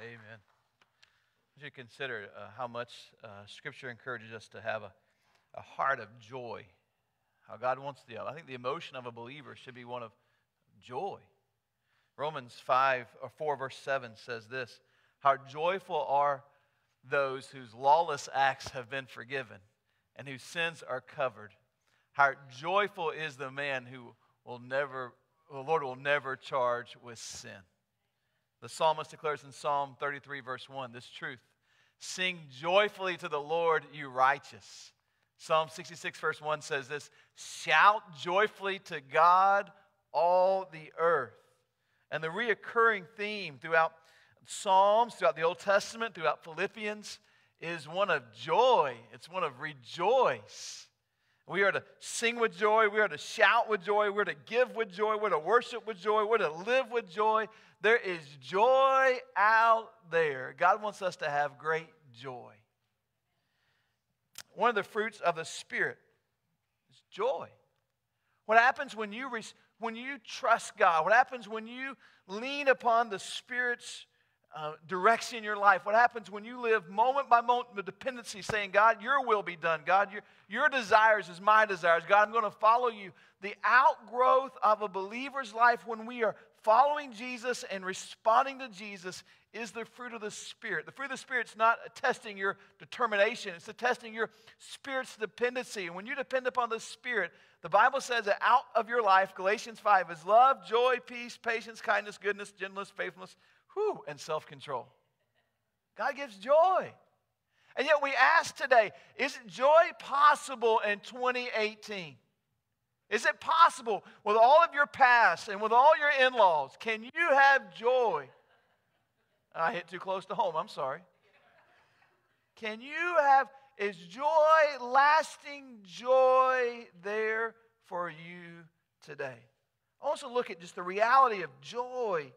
Amen. Would You consider uh, how much uh, Scripture encourages us to have a, a heart of joy. How God wants the, I think the emotion of a believer should be one of joy. Romans 5 or 4 verse 7 says this, how joyful are those whose lawless acts have been forgiven and whose sins are covered. How joyful is the man who will never, the Lord will never charge with sin. The psalmist declares in Psalm 33, verse 1, this truth Sing joyfully to the Lord, you righteous. Psalm 66, verse 1 says this Shout joyfully to God, all the earth. And the reoccurring theme throughout Psalms, throughout the Old Testament, throughout Philippians, is one of joy. It's one of rejoice. We are to sing with joy. We are to shout with joy. We're to give with joy. We're to worship with joy. We're to live with joy. There is joy out there. God wants us to have great joy. One of the fruits of the Spirit is joy. What happens when you, when you trust God? What happens when you lean upon the Spirit's uh, direction in your life? What happens when you live moment by moment with dependency, saying, God, your will be done. God, your, your desires is my desires. God, I'm going to follow you. The outgrowth of a believer's life when we are following Jesus and responding to Jesus is the fruit of the Spirit. The fruit of the Spirit is not testing your determination, it's testing your Spirit's dependency. And when you depend upon the Spirit, the Bible says that out of your life, Galatians 5, is love, joy, peace, patience, kindness, goodness, gentleness, faithfulness, whew, and self control. God gives joy. And yet we ask today is joy possible in 2018? Is it possible with all of your past and with all your in laws, can you have joy? I hit too close to home, I'm sorry. Can you have, is joy, lasting joy there for you today? Also, look at just the reality of joy.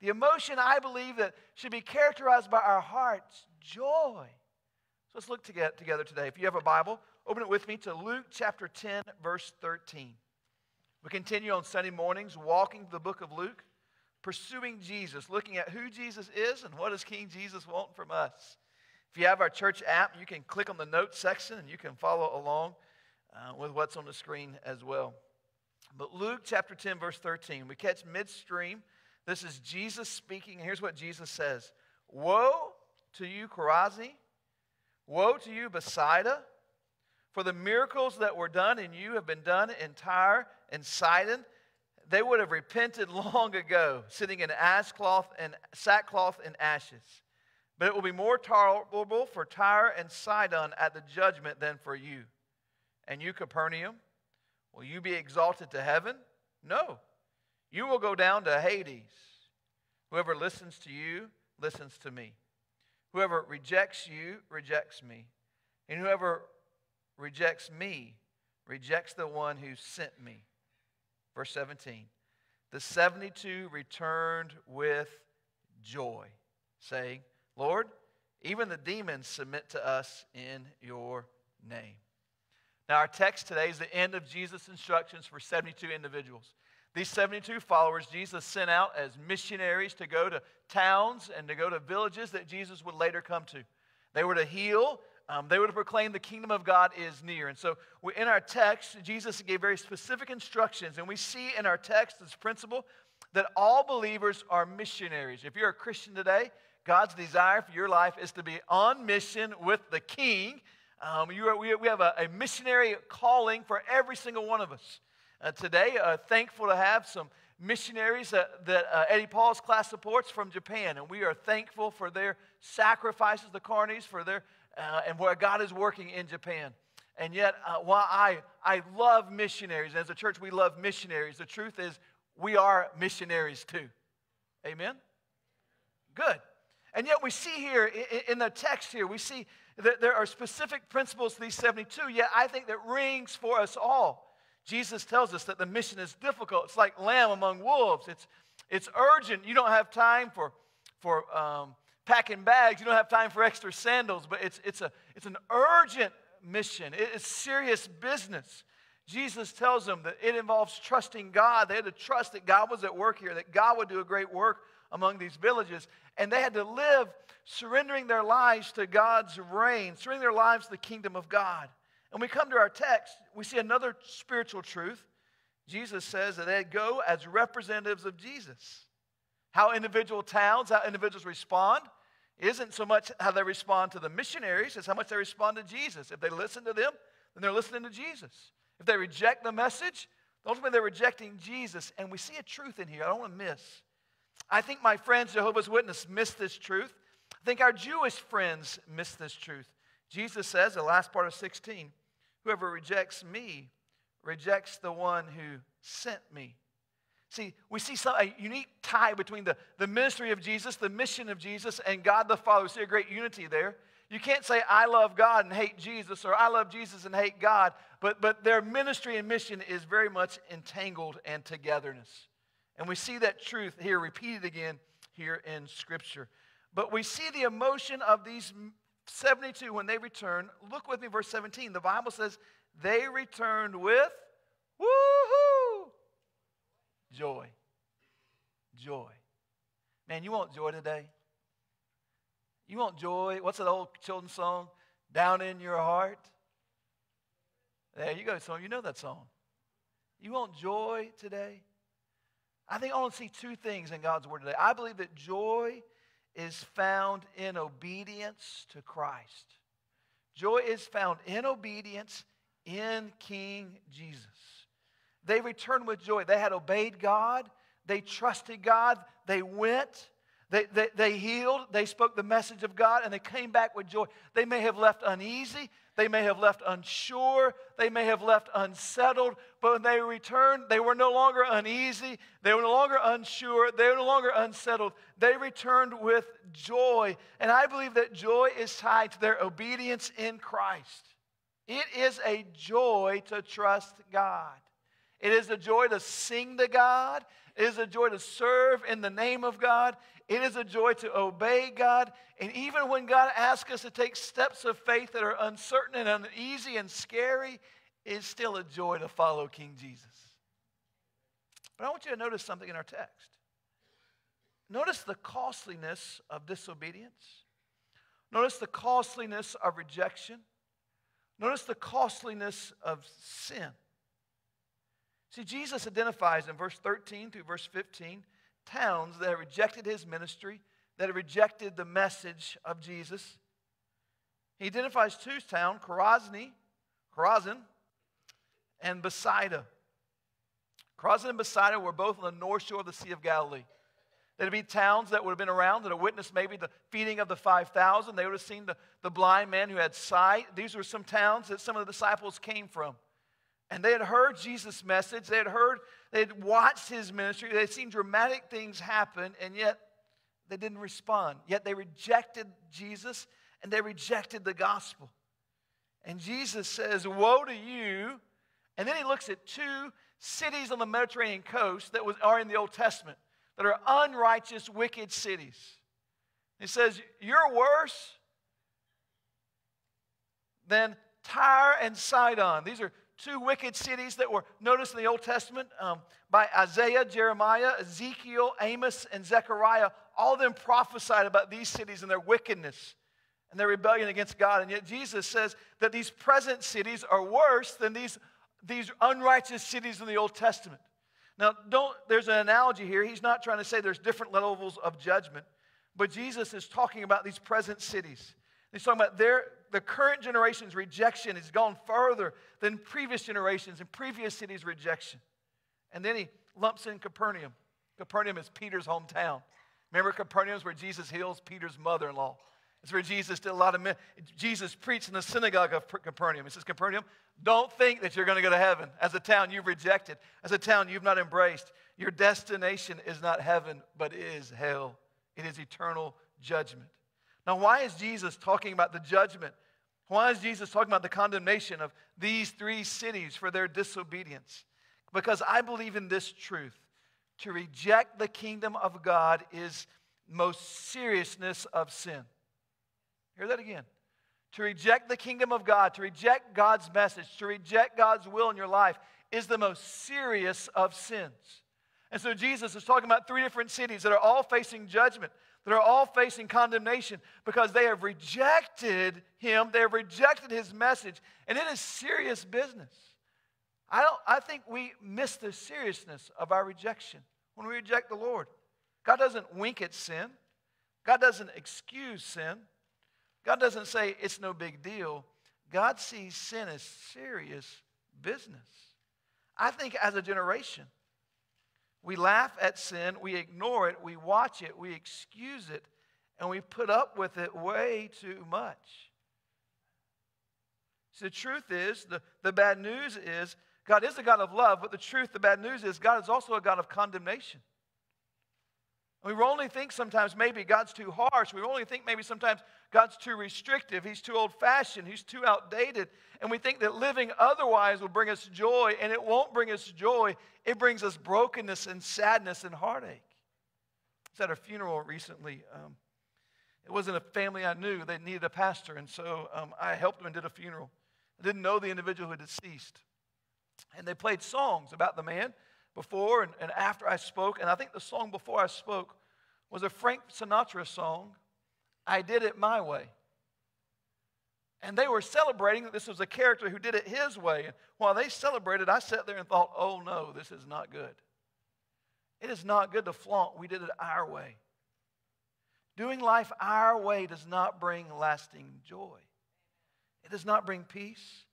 The emotion I believe that should be characterized by our hearts joy. So let's look together today. If you have a Bible, Open it with me to Luke chapter 10, verse 13. We continue on Sunday mornings walking the book of Luke, pursuing Jesus, looking at who Jesus is and what does King Jesus want from us. If you have our church app, you can click on the notes section and you can follow along uh, with what's on the screen as well. But Luke chapter 10, verse 13, we catch midstream. This is Jesus speaking. Here's what Jesus says Woe to you, Chorazin! Woe to you, Bethsaida! For the miracles that were done in you have been done in Tyre and Sidon. They would have repented long ago, sitting in ashcloth and sackcloth and ashes. But it will be more tolerable for Tyre and Sidon at the judgment than for you. And you, Capernaum, will you be exalted to heaven? No. You will go down to Hades. Whoever listens to you listens to me. Whoever rejects you rejects me. And whoever rejects me, rejects the one who sent me. Verse 17 The 72 returned with joy, saying, Lord, even the demons submit to us in your name. Now, our text today is the end of Jesus' instructions for 72 individuals. These 72 followers Jesus sent out as missionaries to go to towns and to go to villages that Jesus would later come to. They were to heal um, they would have proclaimed the kingdom of God is near. And so in our text, Jesus gave very specific instructions. And we see in our text this principle that all believers are missionaries. If you're a Christian today, God's desire for your life is to be on mission with the King. Um, are, we, we, have a, a, missionary calling for every single one of us. Uh, today, uh, thankful to have some missionaries that, that uh, Eddie Paul's class supports from Japan, and we are thankful for their sacrifices, the Carneys, for their uh, and where God is working in Japan. And yet, uh, while I, I love missionaries, as a church we love missionaries, the truth is we are missionaries too. Amen? Good. And yet, we see here in, in the text here, we see that there are specific principles to these 72, yet I think that rings for us all. Jesus tells us that the mission is difficult. It's like lamb among wolves. It's, it's urgent. You don't have time for, for um, packing bags. You don't have time for extra sandals, but it's, it's, a, it's an urgent mission. It's serious business. Jesus tells them that it involves trusting God. They had to trust that God was at work here, that God would do a great work among these villages. And they had to live surrendering their lives to God's reign, surrendering their lives to the kingdom of God. And we come to our text, we see another spiritual truth. Jesus says that they go as representatives of Jesus. How individual towns, how individuals respond, isn't so much how they respond to the missionaries, as how much they respond to Jesus. If they listen to them, then they're listening to Jesus. If they reject the message, ultimately they're rejecting Jesus. And we see a truth in here I don't want to miss. I think my friends, Jehovah's Witness, miss this truth. I think our Jewish friends miss this truth. Jesus says, the last part of 16, whoever rejects me rejects the one who sent me. See, we see some, a unique tie between the, the ministry of Jesus, the mission of Jesus, and God the Father. We see a great unity there. You can't say, I love God and hate Jesus, or I love Jesus and hate God, but, but their ministry and mission is very much entangled and togetherness. And we see that truth here repeated again here in Scripture. But we see the emotion of these 72 when they return. Look with me, verse 17. The Bible says, they returned with woohoo! Joy. Joy. Man, you want joy today? You want joy? What's that old children's song? Down in your heart? There you go, son. You know that song. You want joy today? I think I want to see two things in God's word today. I believe that joy is found in obedience to Christ. Joy is found in obedience in King Jesus. They returned with joy. They had obeyed God, they trusted God, they went, they, they, they healed, they spoke the message of God, and they came back with joy. They may have left uneasy, they may have left unsure, they may have left unsettled, but when they returned, they were no longer uneasy, they were no longer unsure, they were no longer unsettled. They returned with joy. And I believe that joy is tied to their obedience in Christ. It is a joy to trust God. It is a joy to sing to God. It is a joy to serve in the name of God. It is a joy to obey God. And even when God asks us to take steps of faith that are uncertain and uneasy and scary, it's still a joy to follow King Jesus. But I want you to notice something in our text. Notice the costliness of disobedience. Notice the costliness of rejection. Notice the costliness of sin. See, Jesus identifies in verse 13 through verse 15 towns that have rejected his ministry, that have rejected the message of Jesus. He identifies two towns, Chorazin, Chorazin, and Bethsaida. Chorazin and Bethsaida were both on the north shore of the Sea of Galilee. There'd be towns that would have been around that have witnessed maybe the feeding of the 5,000. They would have seen the, the blind man who had sight. These were some towns that some of the disciples came from. And they had heard Jesus' message. They had heard, they had watched his ministry. They had seen dramatic things happen, and yet they didn't respond. Yet they rejected Jesus and they rejected the gospel. And Jesus says, Woe to you. And then he looks at two cities on the Mediterranean coast that was, are in the Old Testament that are unrighteous, wicked cities. He says, You're worse than Tyre and Sidon. These are two wicked cities that were noticed in the Old Testament um, by Isaiah, Jeremiah, Ezekiel, Amos, and Zechariah. All of them prophesied about these cities and their wickedness and their rebellion against God. And yet Jesus says that these present cities are worse than these, these unrighteous cities in the Old Testament. Now, don't, there's an analogy here. He's not trying to say there's different levels of judgment, but Jesus is talking about these present cities. He's talking about their, the current generation's rejection has gone further than previous generations and previous cities' rejection. And then he lumps in Capernaum. Capernaum is Peter's hometown. Remember, Capernaum is where Jesus heals Peter's mother in law. It's where Jesus did a lot of men. Jesus preached in the synagogue of Capernaum. He says, Capernaum, don't think that you're going to go to heaven. As a town you've rejected, as a town you've not embraced. Your destination is not heaven, but is hell. It is eternal judgment. Now, why is Jesus talking about the judgment? Why is Jesus talking about the condemnation of these three cities for their disobedience? Because I believe in this truth. To reject the kingdom of God is most seriousness of sin. Hear that again. to reject the kingdom of God, to reject God's message, to reject God's will in your life is the most serious of sins. And so Jesus is talking about three different cities that are all facing judgment, that are all facing condemnation because they have rejected him, they have rejected his message, and it is serious business. I, don't, I think we miss the seriousness of our rejection when we reject the Lord. God doesn't wink at sin. God doesn't excuse sin. God doesn't say it's no big deal. God sees sin as serious business. I think as a generation, we laugh at sin, we ignore it, we watch it, we excuse it, and we put up with it way too much. So the truth is, the, the bad news is, God is a God of love, but the truth, the bad news is, God is also a God of condemnation. We only think sometimes maybe God's too harsh. We only think maybe sometimes God's too restrictive. He's too old fashioned. He's too outdated. And we think that living otherwise will bring us joy, and it won't bring us joy. It brings us brokenness and sadness and heartache. I was at a funeral recently. Um, it wasn't a family I knew. They needed a pastor, and so um, I helped them and did a funeral. I didn't know the individual who had deceased. And they played songs about the man before and, and after I spoke. And I think the song before I spoke was a Frank Sinatra song, I Did It My Way. And they were celebrating that this was a character who did it his way. And while they celebrated, I sat there and thought, oh no, this is not good. It is not good to flaunt. We did it our way. Doing life our way does not bring lasting joy. It does not bring peace.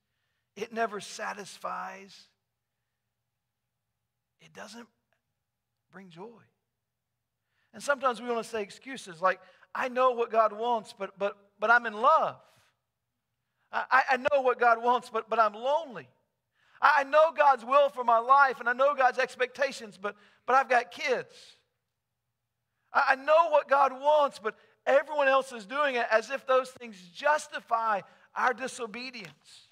It never satisfies it doesn't bring joy. And sometimes we want to say excuses like, I know what God wants, but, but, but I'm in love. I, I know what God wants, but, but I'm lonely. I know God's will for my life and I know God's expectations, but, but I've got kids. I know what God wants, but everyone else is doing it as if those things justify our disobedience.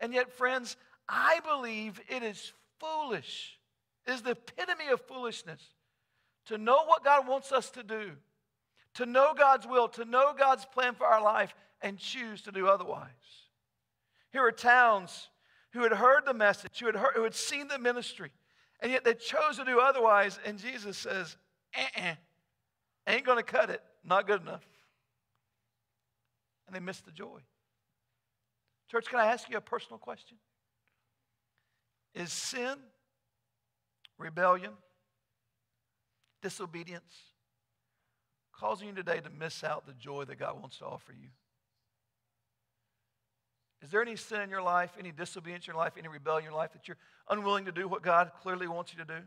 And yet, friends, I believe it is foolish is the epitome of foolishness. To know what God wants us to do, to know God's will, to know God's plan for our life, and choose to do otherwise. Here are towns who had heard the message, who had, heard, who had seen the ministry, and yet they chose to do otherwise. And Jesus says, uh-uh, ain't going to cut it, not good enough. And they missed the joy. Church, can I ask you a personal question? Is sin rebellion, disobedience, causing you today to miss out the joy that God wants to offer you? Is there any sin in your life, any disobedience in your life, any rebellion in your life that you're unwilling to do what God clearly wants you to do?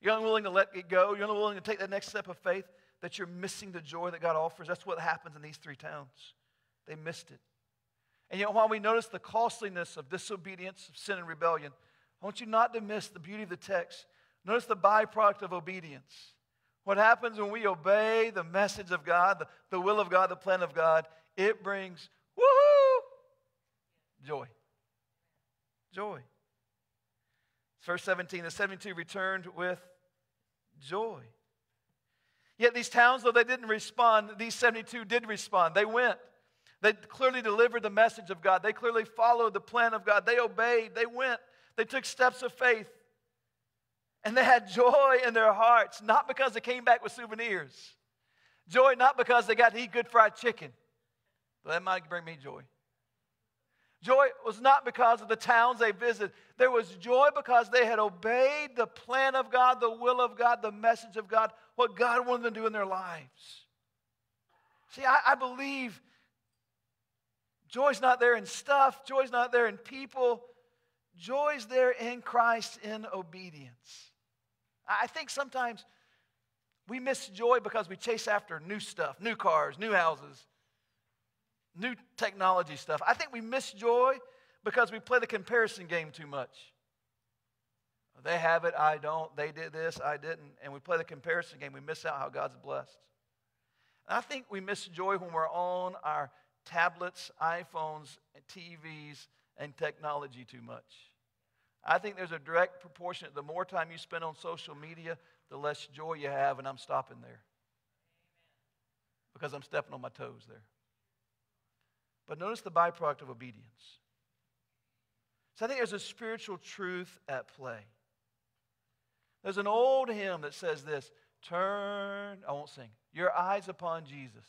You're unwilling to let it go. You're unwilling to take that next step of faith that you're missing the joy that God offers. That's what happens in these three towns. They missed it. And yet, while we notice the costliness of disobedience, of sin, and rebellion, I want you not to miss the beauty of the text. Notice the byproduct of obedience. What happens when we obey the message of God, the, the will of God, the plan of God? It brings, woohoo, joy. Joy. Verse 17, the 72 returned with joy. Yet these towns, though they didn't respond, these 72 did respond. They went. They clearly delivered the message of God. They clearly followed the plan of God. They obeyed. They went. They took steps of faith. And they had joy in their hearts, not because they came back with souvenirs. Joy not because they got to eat good fried chicken. But that might bring me joy. Joy was not because of the towns they visited. There was joy because they had obeyed the plan of God, the will of God, the message of God, what God wanted them to do in their lives. See, I, I believe joy's not there in stuff, joy's not there in people, Joy's there in Christ in obedience. I think sometimes we miss joy because we chase after new stuff, new cars, new houses, new technology stuff. I think we miss joy because we play the comparison game too much. They have it, I don't. They did this, I didn't. And we play the comparison game. We miss out how God's blessed. And I think we miss joy when we're on our tablets, iPhones, TVs, and technology too much. I think there's a direct proportion. The more time you spend on social media, the less joy you have, and I'm stopping there. Because I'm stepping on my toes there. But notice the byproduct of obedience. So I think there's a spiritual truth at play. There's an old hymn that says this Turn, I won't sing, your eyes upon Jesus.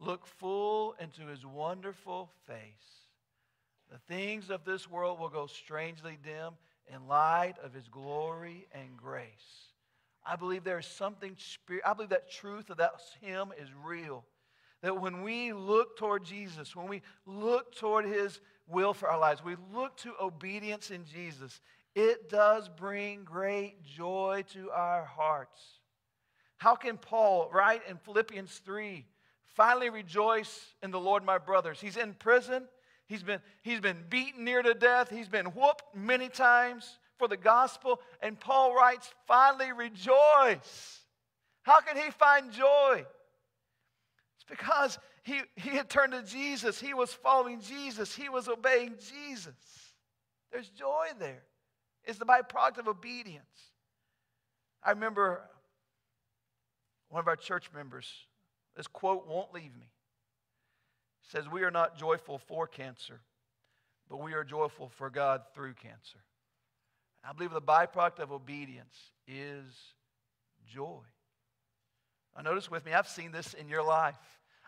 Look full into his wonderful face. The things of this world will go strangely dim in light of his glory and grace. I believe there is something, spirit. I believe that truth of that hymn is real. That when we look toward Jesus, when we look toward his will for our lives, we look to obedience in Jesus, it does bring great joy to our hearts. How can Paul write in Philippians 3 finally rejoice in the Lord, my brothers? He's in prison. He's been, he's been beaten near to death. He's been whooped many times for the gospel. And Paul writes, finally rejoice. How can he find joy? It's because he, he had turned to Jesus. He was following Jesus. He was obeying Jesus. There's joy there. It's the byproduct of obedience. I remember one of our church members, this quote won't leave me. Says, We are not joyful for cancer, but we are joyful for God through cancer. I believe the byproduct of obedience is joy. Now, notice with me, I've seen this in your life.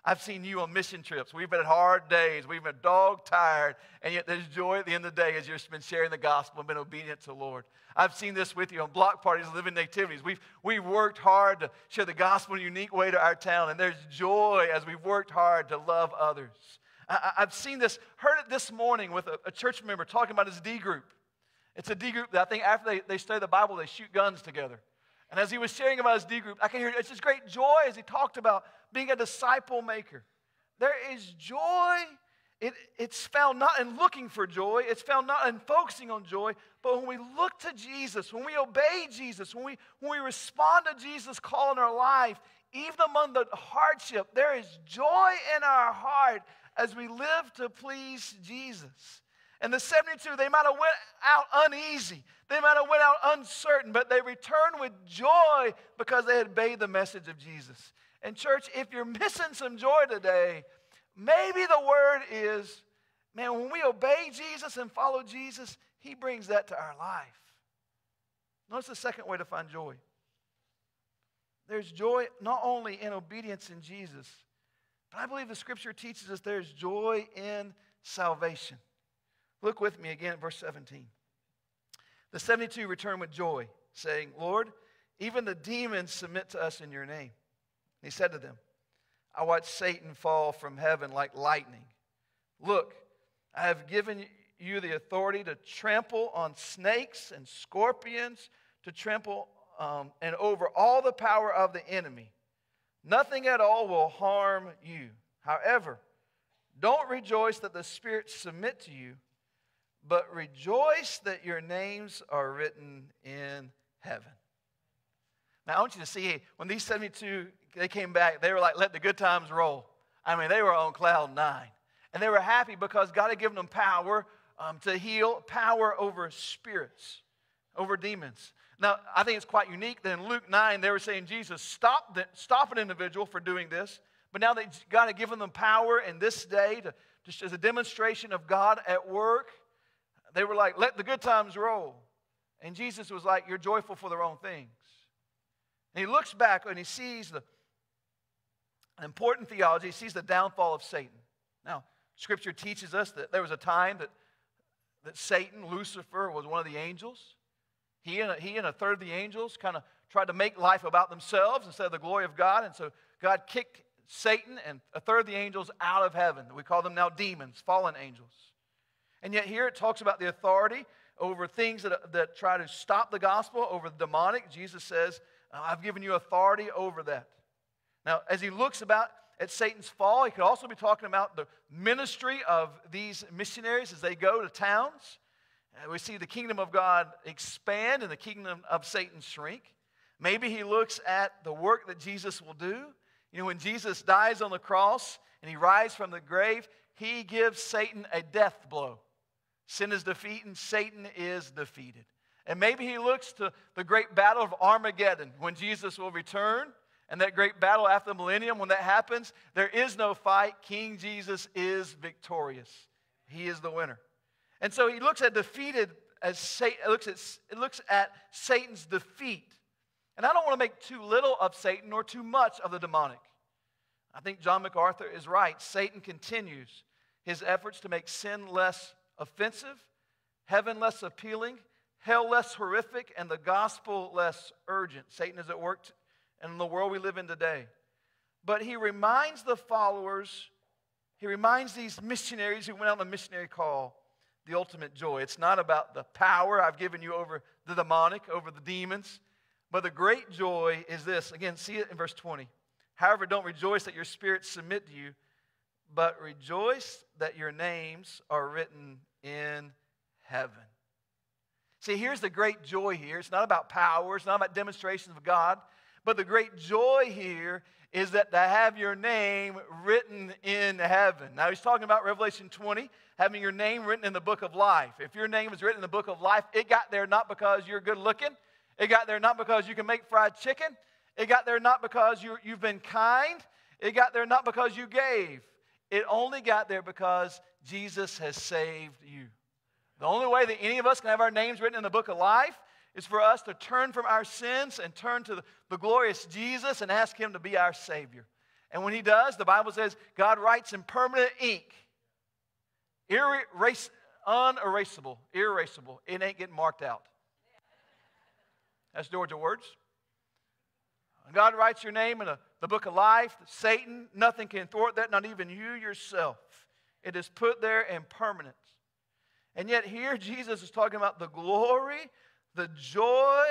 I've seen you on mission trips. We've had hard days. We've been dog tired, and yet there's joy at the end of the day as you've been sharing the gospel and been obedient to the Lord. I've seen this with you on block parties, living activities. We've, we've worked hard to share the gospel in a unique way to our town, and there's joy as we've worked hard to love others. I, have seen this, heard it this morning with a, a church member talking about his D group. It's a D group that I think after they, they study the Bible, they shoot guns together. And as he was sharing about his D group, I can hear it's just great joy as he talked about being a disciple maker. There is joy. It, it's found not in looking for joy, it's found not in focusing on joy, but when we look to Jesus, when we obey Jesus, when we, when we respond to Jesus' call in our life, even among the hardship, there is joy in our heart as we live to please Jesus. And the 72, they might have went out uneasy. They might have went out uncertain, but they returned with joy because they had obeyed the message of Jesus. And church, if you're missing some joy today, maybe the word is, man, when we obey Jesus and follow Jesus, he brings that to our life. Notice the second way to find joy. There's joy not only in obedience in Jesus, but I believe the scripture teaches us there's joy in salvation. Look with me again at verse 17. The 72 return with joy, saying, Lord, even the demons submit to us in your name. He said to them, I watched Satan fall from heaven like lightning. Look, I have given you the authority to trample on snakes and scorpions, to trample um, and over all the power of the enemy. Nothing at all will harm you. However, don't rejoice that the spirits submit to you but rejoice that your names are written in heaven. Now, I want you to see when these 72 they came back, they were like, let the good times roll. I mean, they were on cloud nine. And they were happy because God had given them power um, to heal, power over spirits, over demons. Now, I think it's quite unique that in Luke 9, they were saying, Jesus, stop, the, stop an individual for doing this. But now that God had given them power in this day to, just as a demonstration of God at work they were like, let the good times roll. And Jesus was like, you're joyful for the wrong things. And he looks back and he sees the important theology, he sees the downfall of Satan. Now, Scripture teaches us that there was a time that, that Satan, Lucifer, was one of the angels. He and, a, he and a third of the angels kind of tried to make life about themselves instead of the glory of God. And so God kicked Satan and a third of the angels out of heaven. We call them now demons, fallen angels. And yet, here it talks about the authority over things that, that try to stop the gospel, over the demonic. Jesus says, oh, I've given you authority over that. Now, as he looks about at Satan's fall, he could also be talking about the ministry of these missionaries as they go to towns. And we see the kingdom of God expand and the kingdom of Satan shrink. Maybe he looks at the work that Jesus will do. You know, when Jesus dies on the cross and he rises from the grave, he gives Satan a death blow. Sin is defeated, Satan is defeated. And maybe he looks to the great battle of Armageddon when Jesus will return And that great battle after the millennium, when that happens, there is no fight. King Jesus is victorious. He is the winner. And so he looks at defeated as Satan, looks at, it looks at Satan's defeat. And I don't want to make too little of Satan or too much of the demonic. I think John MacArthur is right. Satan continues his efforts to make sin less offensive, heaven less appealing, hell less horrific, and the gospel less urgent. Satan is at work in the world we live in today. But he reminds the followers, he reminds these missionaries who went out on a missionary call the ultimate joy. It's not about the power I've given you over the demonic, over the demons, but the great joy is this. Again, see it in verse 20. However, don't rejoice that your spirits submit to you, but rejoice that your names are written in heaven. See, here's the great joy here. It's not about power, it's not about demonstrations of God, but the great joy here is that to have your name written in heaven. Now, he's talking about Revelation 20, having your name written in the book of life. If your name is written in the book of life, it got there not because you're good looking, it got there not because you can make fried chicken, it got there not because you you've been kind, it got there not because you gave. It only got there because Jesus has saved you. The only way that any of us can have our names written in the book of life is for us to turn from our sins and turn to the, glorious Jesus and ask Him to be our Savior. And when He does, the Bible says God writes in permanent ink, Erase, unerasable, erasable. It ain't getting marked out. That's Georgia words. God writes your name in a, the book of life. Satan, nothing can thwart that, not even you yourself. It is put there in permanence. And yet, here Jesus is talking about the glory, the joy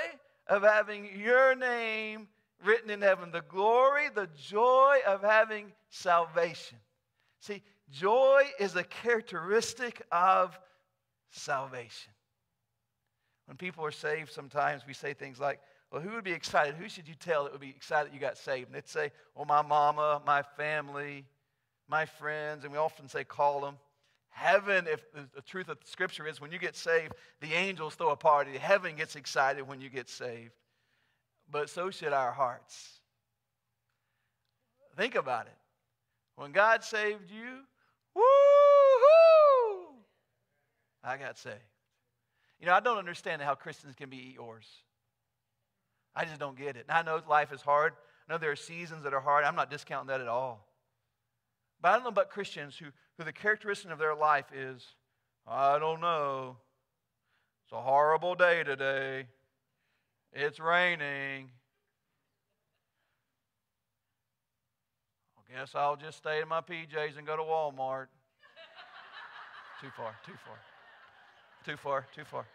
of having your name written in heaven, the glory, the joy of having salvation. See, joy is a characteristic of salvation. When people are saved, sometimes we say things like, well, who would be excited? Who should you tell that would be excited you got saved? And they'd say, well, my mama, my family, my friends, and we often say, call them. Heaven, if the truth of the scripture is, when you get saved, the angels throw a party. Heaven gets excited when you get saved. But so should our hearts. Think about it. When God saved you, woo-hoo! I got saved. You know, I don't understand how Christians can be Eeyores. I just don't get it. And I know life is hard. I know there are seasons that are hard. I'm not discounting that at all. But I don't know about Christians who, who the characteristic of their life is, I don't know. It's a horrible day today. It's raining. I guess I'll just stay in my PJs and go to Walmart. too far, too far. Too far, too far.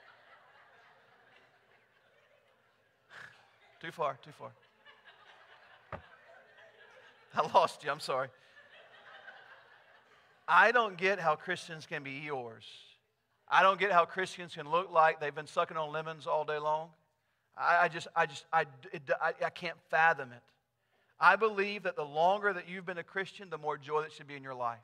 Too far, too far. I lost you, I'm sorry. I don't get how Christians can be Eeyores. I don't get how Christians can look like they've been sucking on lemons all day long. I, I just, I just, I, it, I, I can't fathom it. I believe that the longer that you've been a Christian, the more joy that should be in your life.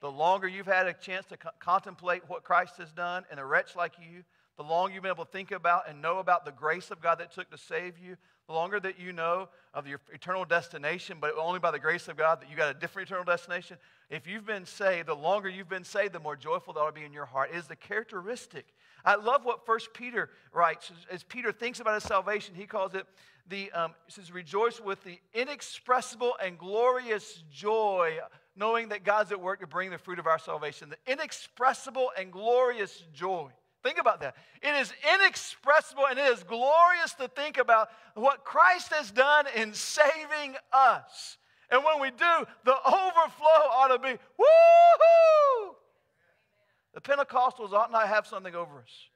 The longer you've had a chance to co- contemplate what Christ has done and a wretch like you, the longer you've been able to think about and know about the grace of God that took to save you, the longer that you know of your eternal destination, but only by the grace of God that you got a different eternal destination, if you've been saved, the longer you've been saved, the more joyful that will be in your heart. It is the characteristic. I love what First Peter writes. As Peter thinks about his salvation, he calls it the, um, says, rejoice with the inexpressible and glorious joy, knowing that God's at work to bring the fruit of our salvation. The inexpressible and glorious joy. Think about that. It is inexpressible and it is glorious to think about what Christ has done in saving us. And when we do, the overflow ought to be woohoo! The Pentecostals ought not have something over us.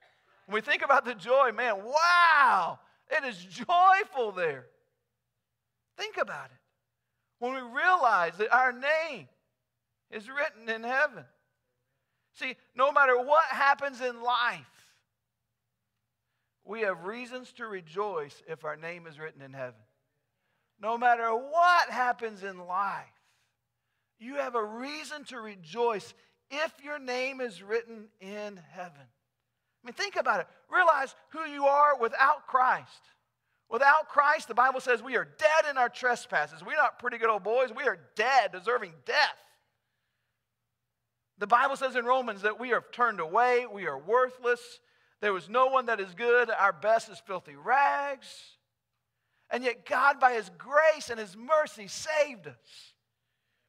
When we think about the joy, man, wow, it is joyful there. Think about it. When we realize that our name is written in heaven. See, no matter what happens in life, we have reasons to rejoice if our name is written in heaven. No matter what happens in life, you have a reason to rejoice if your name is written in heaven. I mean, think about it. Realize who you are without Christ. Without Christ, the Bible says we are dead in our trespasses. We're not pretty good old boys. We are dead, deserving death. The Bible says in Romans that we are turned away, we are worthless. There was no one that is good. Our best is filthy rags. And yet, God, by His grace and His mercy, saved us.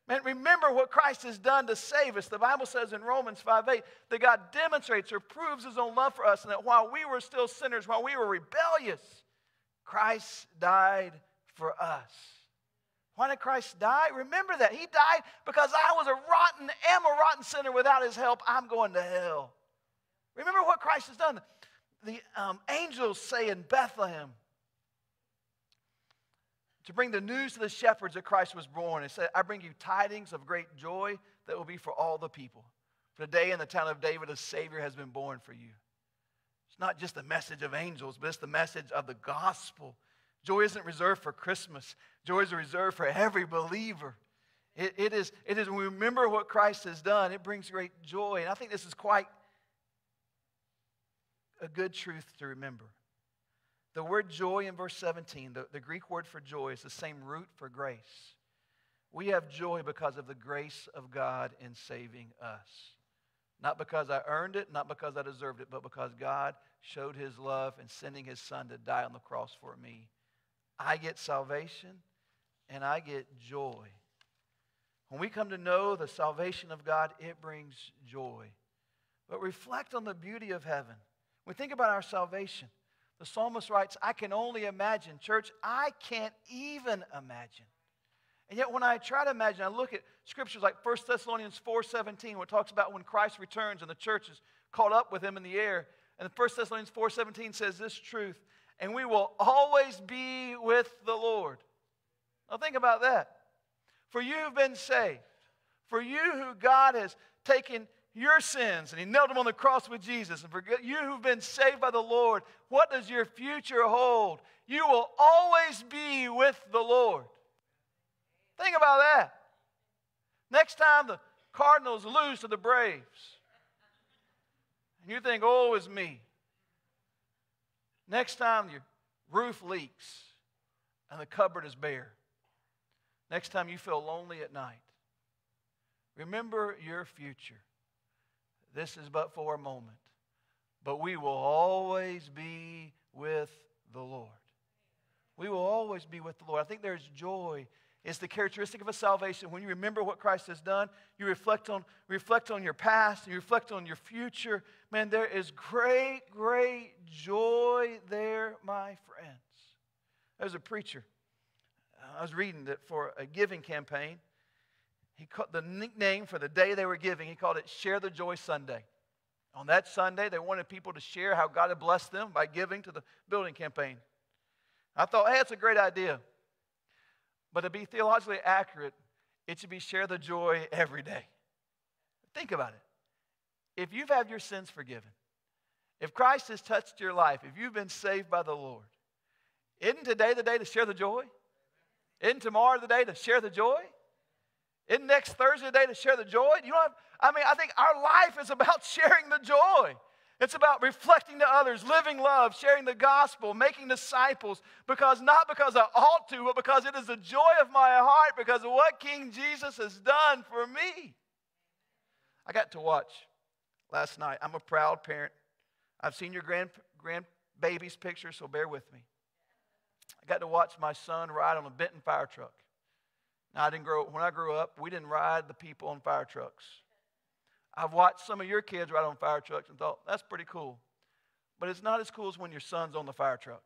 Man, remember what Christ has done to save us. The Bible says in Romans 5 8 that God demonstrates or proves His own love for us, and that while we were still sinners, while we were rebellious, Christ died for us. Why did Christ die? Remember that. He died because I was a rotten, am a rotten sinner. Without his help, I'm going to hell. Remember what Christ has done. The um, angels say in Bethlehem to bring the news to the shepherds that Christ was born. It said, I bring you tidings of great joy that will be for all the people. For today in the town of David, a Savior has been born for you. It's not just the message of angels, but it's the message of the gospel. Joy isn't reserved for Christmas, joy is reserved for every believer. It, it, is, it is when we remember what Christ has done, it brings great joy. And I think this is quite a good truth to remember. The word joy in verse 17, the, the Greek word for joy, is the same root for grace. We have joy because of the grace of God in saving us. Not because I earned it, not because I deserved it, but because God showed his love in sending his son to die on the cross for me. I get salvation and I get joy. When we come to know the salvation of God, it brings joy. But reflect on the beauty of heaven. When we think about our salvation, the psalmist writes, I can only imagine. Church, I can't even imagine. And yet when I try to imagine, I look at scriptures like 1 Thessalonians 4.17, where it talks about when Christ returns and the church is caught up with him in the air. And 1 Thessalonians 4.17 says this truth, and we will always be with the Lord. Now think about that. For you have been saved. For you who God has taken your sins and he nailed them on the cross with Jesus. And for you who've been saved by the Lord, what does your future hold? You will always be with the Lord. Think about that. Next time the Cardinals lose to the Braves, and you think, oh, it's me. Next time your roof leaks and the cupboard is bare. Next time you feel lonely at night. Remember your future. This is but for a moment, but we will always be with the Lord. We will always be with the Lord. I think there's joy it's the characteristic of a salvation. When you remember what Christ has done, you reflect on, reflect on your past, you reflect on your future. Man, there is great, great joy there, my friends. There's a preacher. I was reading that for a giving campaign. He called the nickname for the day they were giving, he called it Share the Joy Sunday. On that Sunday, they wanted people to share how God had blessed them by giving to the building campaign. I thought, hey, that's a great idea. But to be theologically accurate, it should be share the joy every day. Think about it. If you've had your sins forgiven, if Christ has touched your life, if you've been saved by the Lord, isn't today the day to share the joy? Isn't tomorrow the day to share the joy? Isn't next Thursday the day to share the joy? You know, I mean, I think our life is about sharing the joy. It's about reflecting to others, living love, sharing the gospel, making disciples, because not because I ought to, but because it is the joy of my heart because of what King Jesus has done for me. I got to watch last night. I'm a proud parent. I've seen your grand grandbaby's picture, so bear with me. I got to watch my son ride on a Benton fire truck. Now, I didn't grow when I grew up, we didn't ride the people on fire trucks. I've watched some of your kids ride on fire trucks and thought, that's pretty cool. But it's not as cool as when your son's on the fire truck.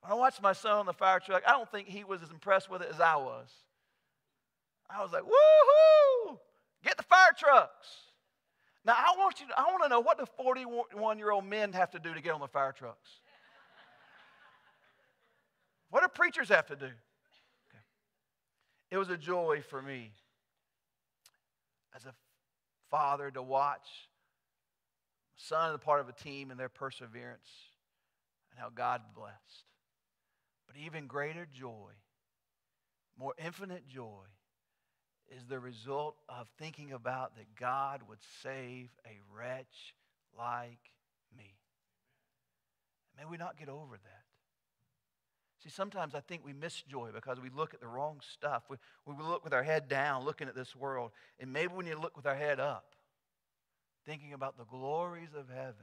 When I watched my son on the fire truck, I don't think he was as impressed with it as I was. I was like, woohoo! Get the fire trucks. Now I want you to, I want to know what do 41 year old men have to do to get on the fire trucks? what do preachers have to do? Okay. It was a joy for me as a father to watch son the part of a team and their perseverance and how God blessed. But even greater joy, more infinite joy, is the result of thinking about that God would save a wretch like me. May we not get over that. See, sometimes I think we miss joy because we look at the wrong stuff. We, we look with our head down, looking at this world. And maybe we need to look with our head up, thinking about the glories of heaven.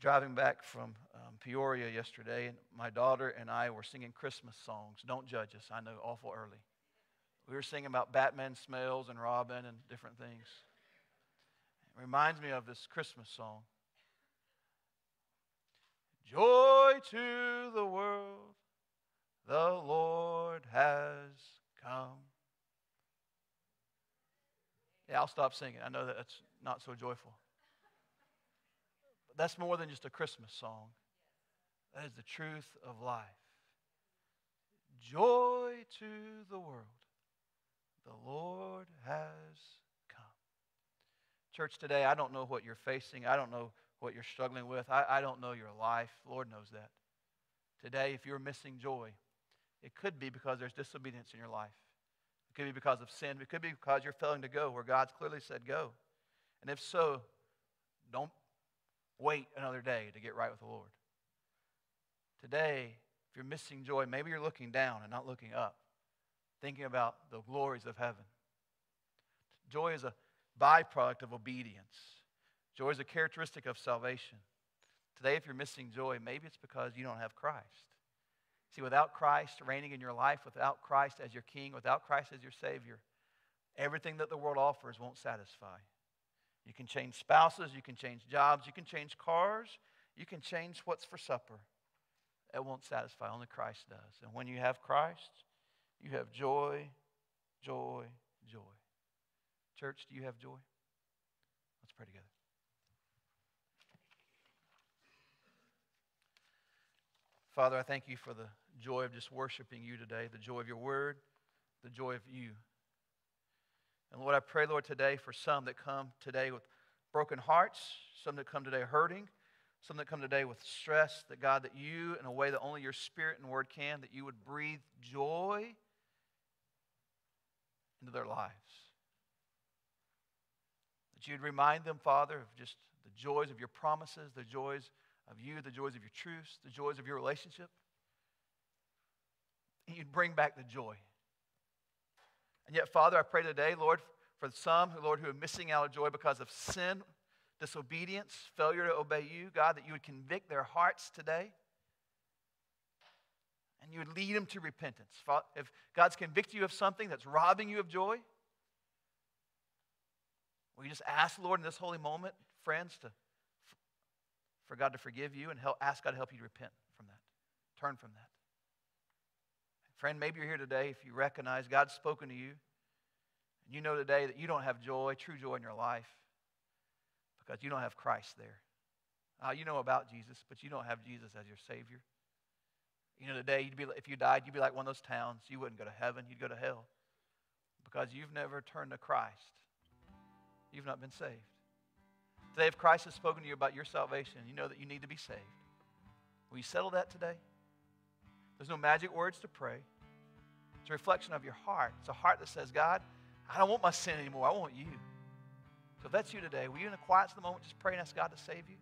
Driving back from um, Peoria yesterday, and my daughter and I were singing Christmas songs. Don't judge us, I know, awful early. We were singing about Batman smells and Robin and different things. It reminds me of this Christmas song. Joy to the world, the Lord has come. Yeah, I'll stop singing. I know that that's not so joyful. But that's more than just a Christmas song. That is the truth of life. Joy to the world, the Lord has come. Church, today, I don't know what you're facing. I don't know what you're struggling with. I, I don't know your life. Lord knows that. Today, if you're missing joy, it could be because there's disobedience in your life. It could be because of sin. It could be because you're failing to go where God's clearly said go. And if so, don't wait another day to get right with the Lord. Today, if you're missing joy, maybe you're looking down and not looking up, thinking about the glories of heaven. Joy is a byproduct of obedience. Joy is a characteristic of salvation. Today, if you're missing joy, maybe it's because you don't have Christ. See, without Christ reigning in your life, without Christ as your king, without Christ as your Savior, everything that the world offers won't satisfy. You can change spouses, you can change jobs, you can change cars, you can change what's for supper. It won't satisfy. Only Christ does. And when you have Christ, you have joy, joy, joy. Church, do you have joy? Let's pray together. Father, I thank you for the joy of just worshiping you today, the joy of your word, the joy of you. And Lord, I pray, Lord, today for some that come today with broken hearts, some that come today hurting, some that come today with stress, that God, that you, in a way that only your spirit and word can, that you would breathe joy into their lives. That you'd remind them, Father, of just the joys of your promises, the joys of you, the joys of your truths, the joys of your relationship. And you'd bring back the joy. And yet, Father, I pray today, Lord, for some, Lord, who are missing out of joy because of sin, disobedience, failure to obey you, God, that you would convict their hearts today and you would lead them to repentance. If God's convicted you of something that's robbing you of joy, we just ask, Lord, in this holy moment, friends, to for God to forgive you and help, ask God to help you repent from that. Turn from that. Friend, maybe you're here today if you recognize God's spoken to you and you know today that you don't have joy, true joy in your life because you don't have Christ there. Uh, you know about Jesus, but you don't have Jesus as your Savior. You know, today, you'd be, if you died, you'd be like one of those towns. You wouldn't go to heaven, you'd go to hell because you've never turned to Christ. You've not been saved. Today, if Christ has spoken to you about your salvation, you know that you need to be saved. Will you settle that today? There's no magic words to pray. It's a reflection of your heart. It's a heart that says, God, I don't want my sin anymore. I want you. So if that's you today, will you in the quiet of the moment just pray and ask God to save you?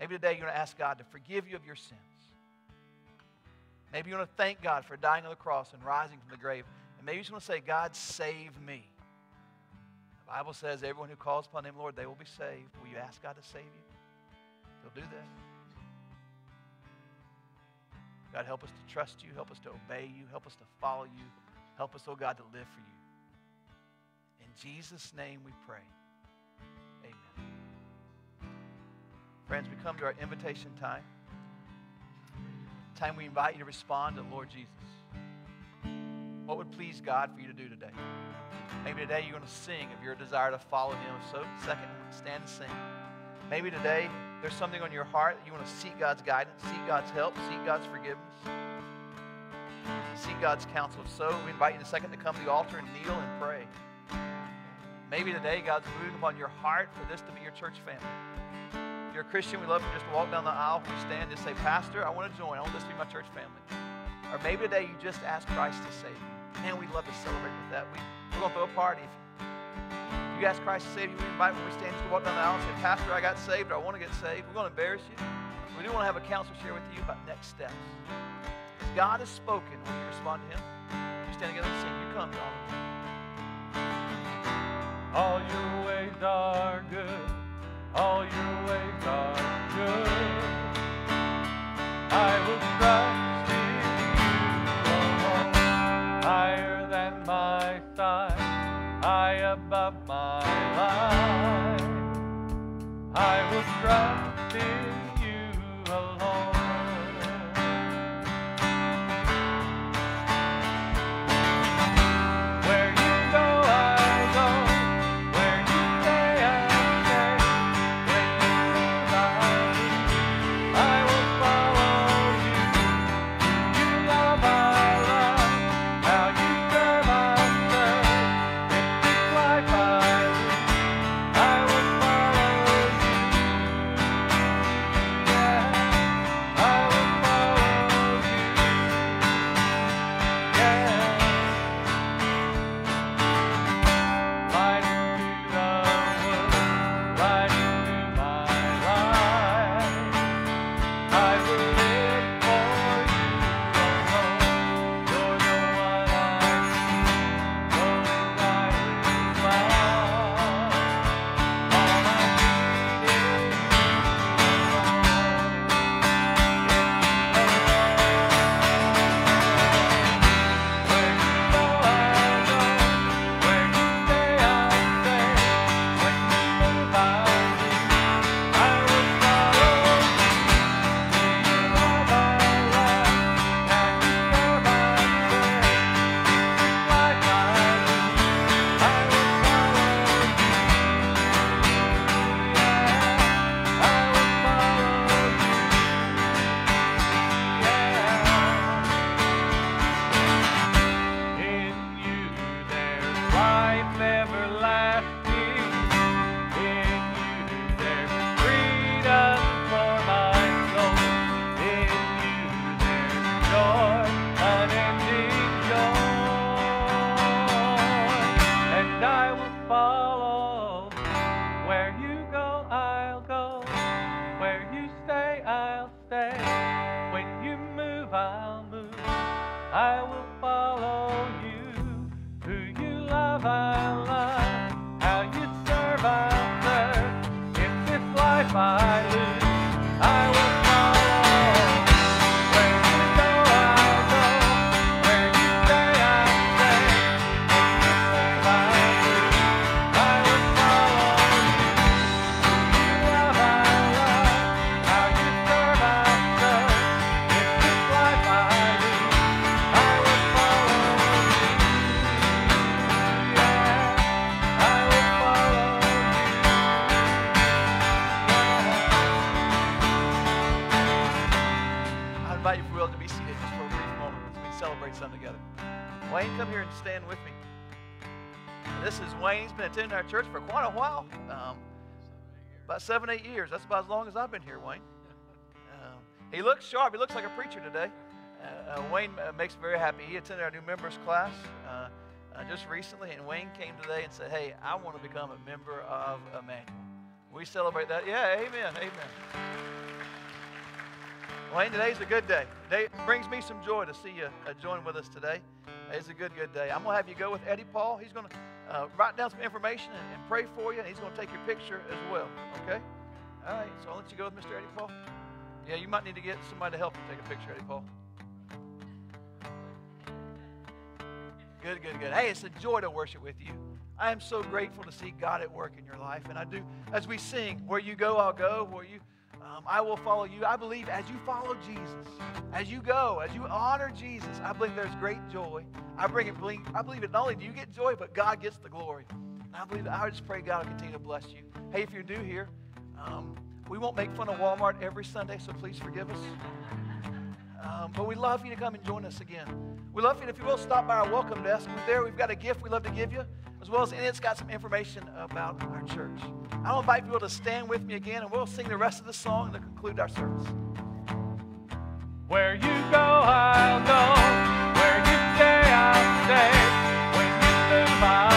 Maybe today you're going to ask God to forgive you of your sins. Maybe you want to thank God for dying on the cross and rising from the grave. And maybe you just want to say, God, save me. Bible says everyone who calls upon him, Lord, they will be saved. Will you ask God to save you? He'll do that. God, help us to trust you. Help us to obey you. Help us to follow you. Help us, oh God, to live for you. In Jesus' name we pray. Amen. Friends, we come to our invitation time. Time we invite you to respond to Lord Jesus. What would please God for you to do today? Maybe today you're going to sing if you're a desire to follow Him. So, second, stand and sing. Maybe today there's something on your heart that you want to seek God's guidance, seek God's help, seek God's forgiveness, seek God's counsel. So, we invite you in a second to come to the altar and kneel and pray. Maybe today God's moving upon your heart for this to be your church family. If you're a Christian, we love you just to walk down the aisle. We stand and say, Pastor, I want to join. I want this to be my church family. Or maybe today you just ask Christ to save you. Man, we'd love to celebrate with that. We, we're going to throw a party. If you ask Christ to save you, we invite when we stand to walk down the aisle and say, Pastor, I got saved or I want to get saved. We're going to embarrass you. We do want to have a counselor share with you about next steps. God has spoken when you respond to Him. You stand together and sing. You come, God. All your ways are good. All your ways are above my life. I will trust Church for quite a while. Um, about seven, eight years. That's about as long as I've been here, Wayne. Um, he looks sharp. He looks like a preacher today. Uh, uh, Wayne uh, makes me very happy. He attended our new members class uh, uh, just recently, and Wayne came today and said, "Hey, I want to become a member of Immanuel." We celebrate that. Yeah, amen, amen. Wayne, today's a good day. Today brings me some joy to see you uh, join with us today. It's a good, good day. I'm going to have you go with Eddie Paul. He's going to uh, write down some information and, and pray for you, and he's going to take your picture as well. Okay? All right, so I'll let you go with Mr. Eddie Paul. Yeah, you might need to get somebody to help you take a picture, Eddie Paul. Good, good, good. Hey, it's a joy to worship with you. I am so grateful to see God at work in your life. And I do, as we sing, where you go, I'll go. Where you, um, I will follow you. I believe as you follow Jesus, as you go, as you honor Jesus, I believe there's great joy. I bring it, believe, I believe it not only do you get joy, but God gets the glory. And I believe I just pray God will continue to bless you. Hey, if you're new here, um, we won't make fun of Walmart every Sunday, so please forgive us. Um, but we love you to come and join us again. We love you, if you will, stop by our welcome desk. There. We've got a gift we love to give you, as well as in it's got some information about our church. I'll invite people to stand with me again, and we'll sing the rest of the song to conclude our service. Where you go, I'll go. Where you stay, I'll stay. When you move, I'll